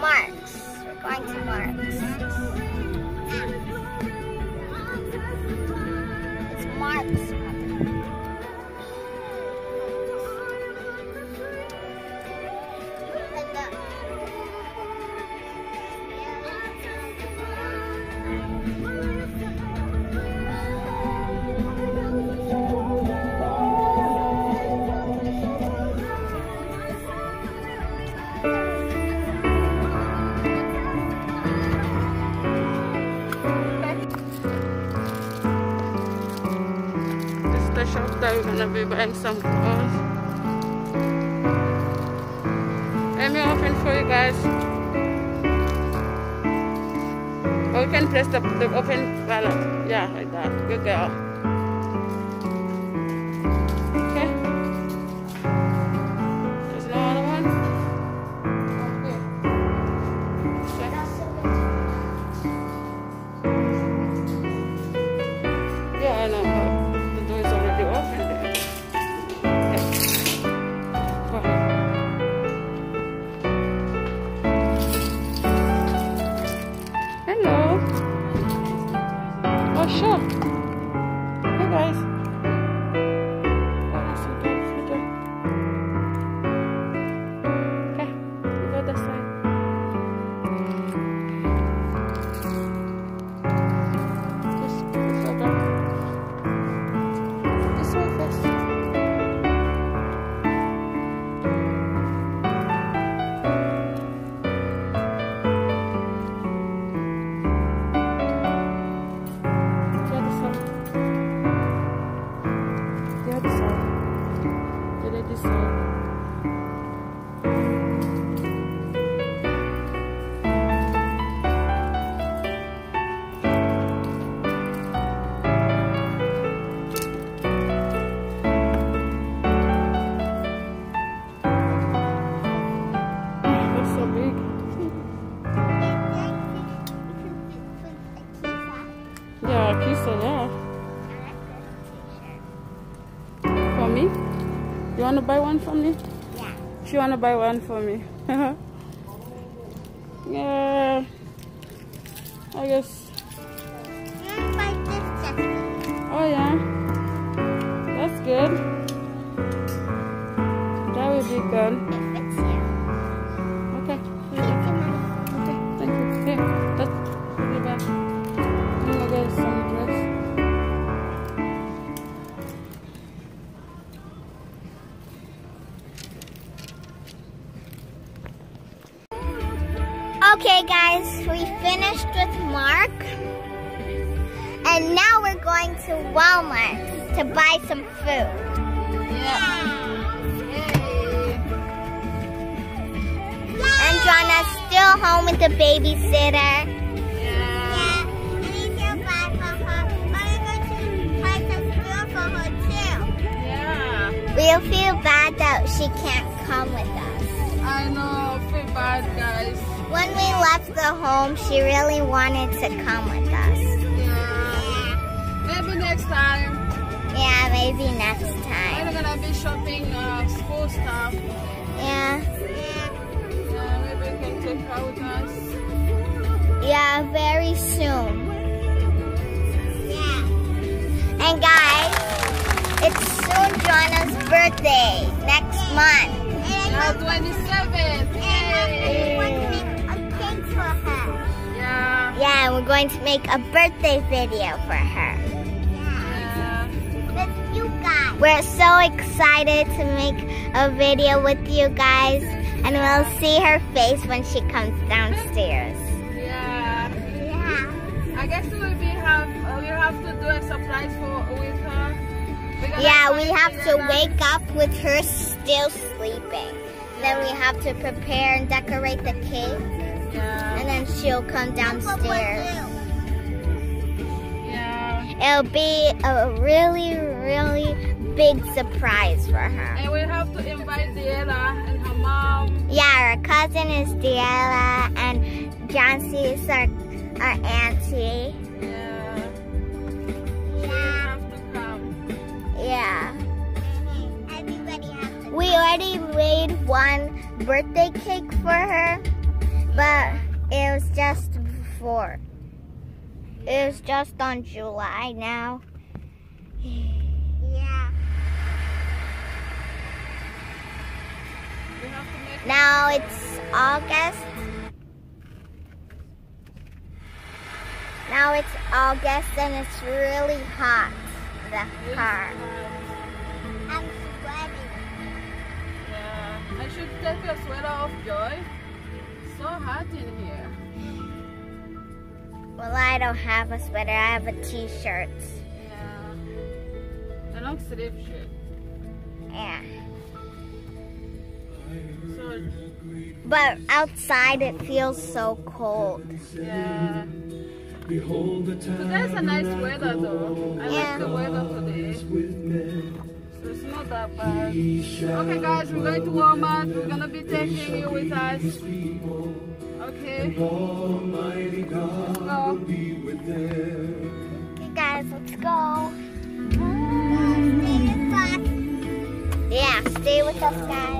Mark's. We're going to Mark's. It's Mark's. The shop that we're gonna be buying some clothes. Let me open for you guys. Or you can press the, the open button. Yeah, like that. Good girl. Sure. One for me? Yeah. She want to buy one for me. yeah. I guess. Oh, yeah. That's good. That would be good. We'll feel bad that she can't come with us. I know, feel bad, guys. When we left the home, she really wanted to come with us. Yeah. Maybe next time. Yeah, maybe next time. We're gonna be shopping uh, school stuff. Yeah. Yeah, maybe you can take her with us. Yeah, very soon. Yeah. And guys, it's soon Joanna's birthday next month. Uh, 27th. Yay. Yeah. Yeah, and we're going to make a birthday video for her. Yeah. With you guys. We're so excited to make a video with you guys, and we'll see her face when she comes downstairs. Yeah. Yeah. I guess we will be have uh, we have to do a surprise for with her. Yeah, we have to wake up with her still sleeping. Then we have to prepare and decorate the cake, Yeah. and then she'll come downstairs. Yeah. It'll be a really, really big surprise for her. And we have to invite Diana and her mom. Yeah, our cousin is Diella, and Johnsy is our, our auntie. We already made one birthday cake for her, but it was just before. It was just on July now. Yeah. Now it's August. Now it's August and it's really hot. The car. Take your sweater off, Joy. So hot in here. Well, I don't have a sweater. I have a t-shirt. Yeah. A long sleeve shirt. Yeah. So, But outside it feels so cold. yeah. Today's a nice weather though. I Yeah. like the weather today. So it's not that bad. Okay guys, we're going to Walmart. We're gonna be taking you with us. Okay. Let's go. Okay, guys, let's go. Yeah, stay with us, guys.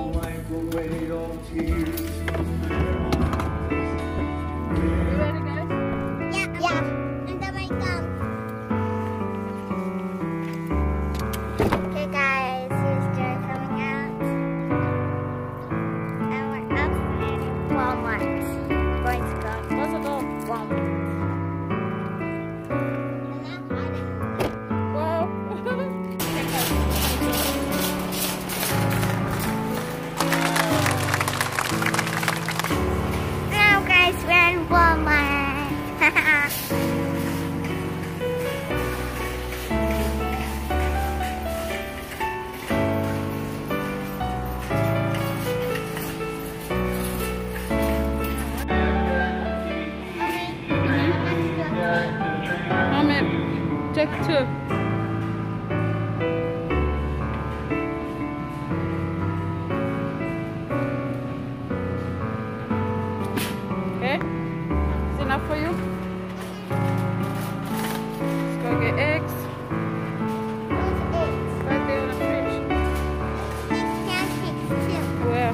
Where?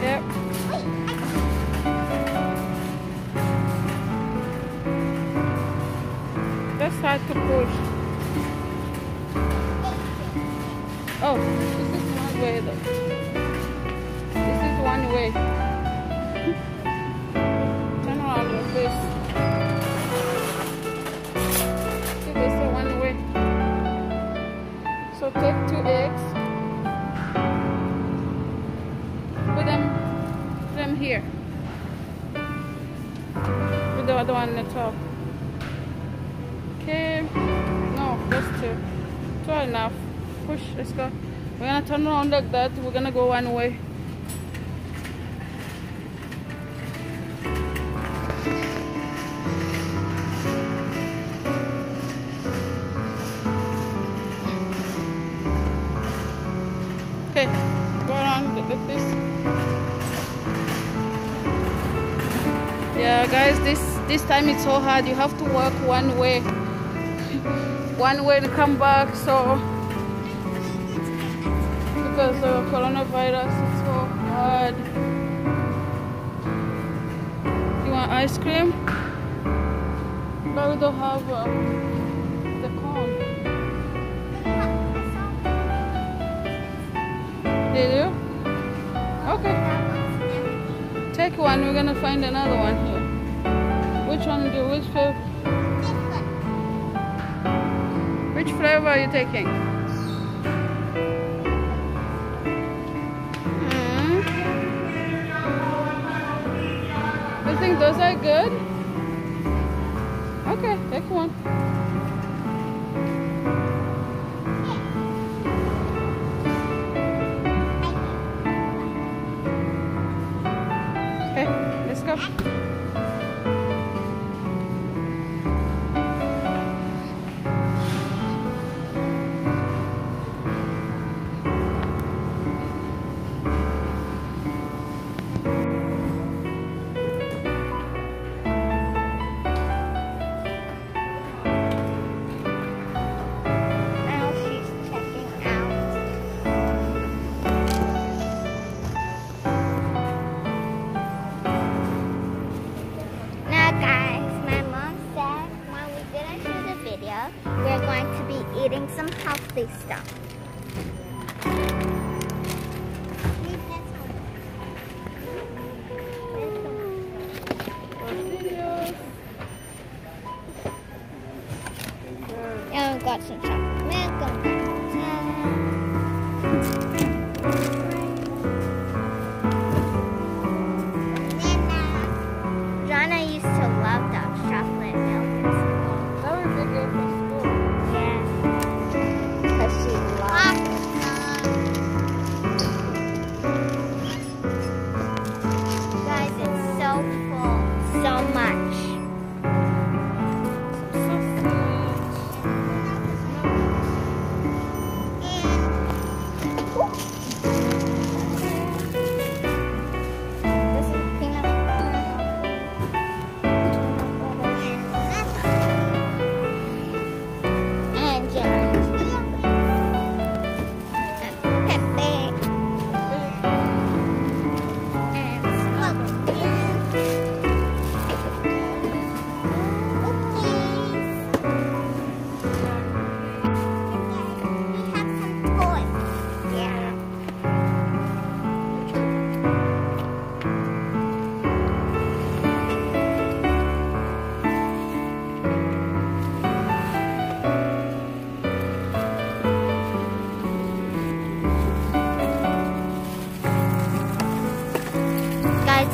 Yep. That's to push. That's two. Two enough. Push, let's go. We're gonna turn around like that. We're gonna go one way. Okay, go around like this. Yeah, guys, this this time it's so hard. You have to walk one way, one way to come back. So because of coronavirus, it's so hard. You want ice cream? But we don't have uh, the cone. They do? Okay. Take one. We're gonna find another one here. Which one do? Which flavor? Which flavor are you taking? Hmm. You think those are good? Okay, take one. Okay, let's go. Stuff.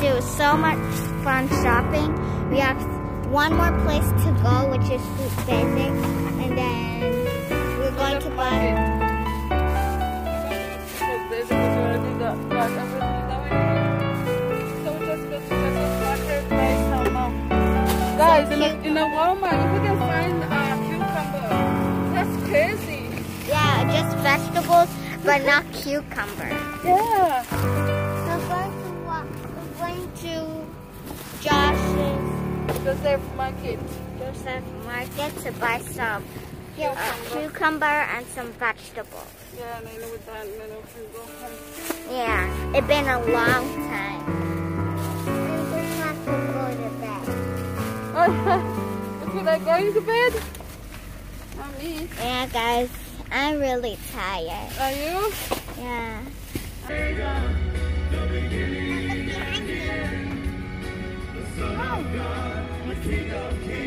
It was so much fun shopping. We have one more place to go, which is Food Basic, and then we're going to buy. So basically, we already got, got everything that we need. So we just go to the marketplace now. Guys, in a, in a Walmart, if we can find a cucumber, that's crazy. Yeah, just vegetables, but not cucumber. Yeah. To Josh's safe market. Joseph Market to buy some uh, Cucumber. cucumber and some vegetables. Yeah, and that, and we go home. Yeah, it's been a long time. We just have to go to bed. Oh, feel like going to bed? Not me. Yeah, guys, I'm really tired. Are you? Yeah. I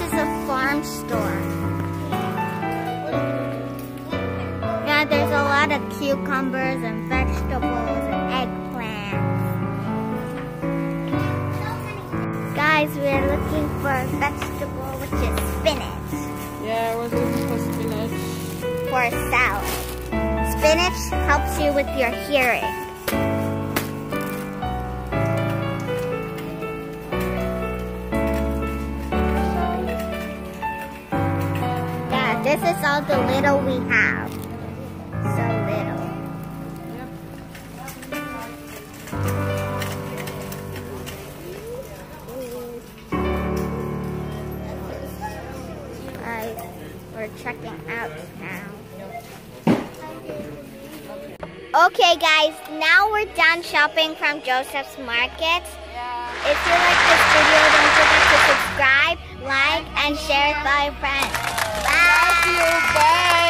lunch store. Yeah, there's a lot of cucumbers and vegetables and eggplants. Guys, we're looking for a vegetable which is spinach Yeah, was looking for spinach. for a salad. Spinach helps you with your hearing. This is all the little we have. So little. We're checking out now. Okay guys, now we're done shopping from Joseph's Market. If you like this video, don't forget to subscribe, like, and share it with your friends you back.